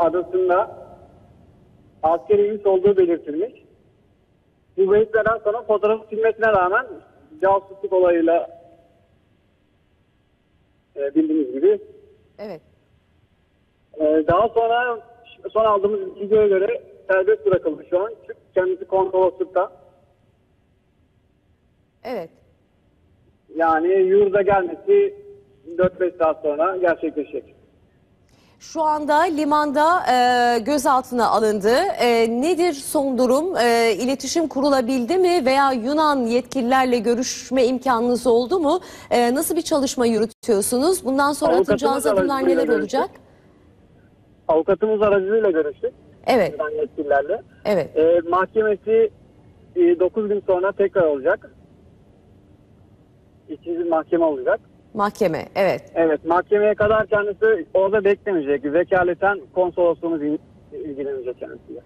adasında askeri üs olduğu belirtilmiş. Bu beyitlerden sonra fotoğrafı silmesine rağmen casusluk olayıyla e, bildiğiniz gibi Evet. Ee, daha sonra son aldığımız videoya göre serbest bırakıldı şu an. Çünkü kendisi konsoloslukta. Evet. Yani yurda gelmesi 4-5 saat sonra gerçekleşecek. Şu anda limanda e, gözaltına alındı. E, nedir son durum? E, iletişim kurulabildi mi veya Yunan yetkililerle görüşme imkanınız oldu mu? E, nasıl bir çalışma yürütüyorsunuz? Bundan sonra Avukatımız atacağınız adımlar neler görüştük. olacak? Avukatımız aracılığıyla görüştük. Evet, Yunan yetkililerle. evet. Ee, mahkemesi 9 gün sonra tekrar olacak. İkinci mahkeme olacak. Mahkeme, evet. Evet mahkemeye kadar kendisi orada beklemeyecek. Vekaleten konsolosluğumuz il- ilgilenecek kendisiyle.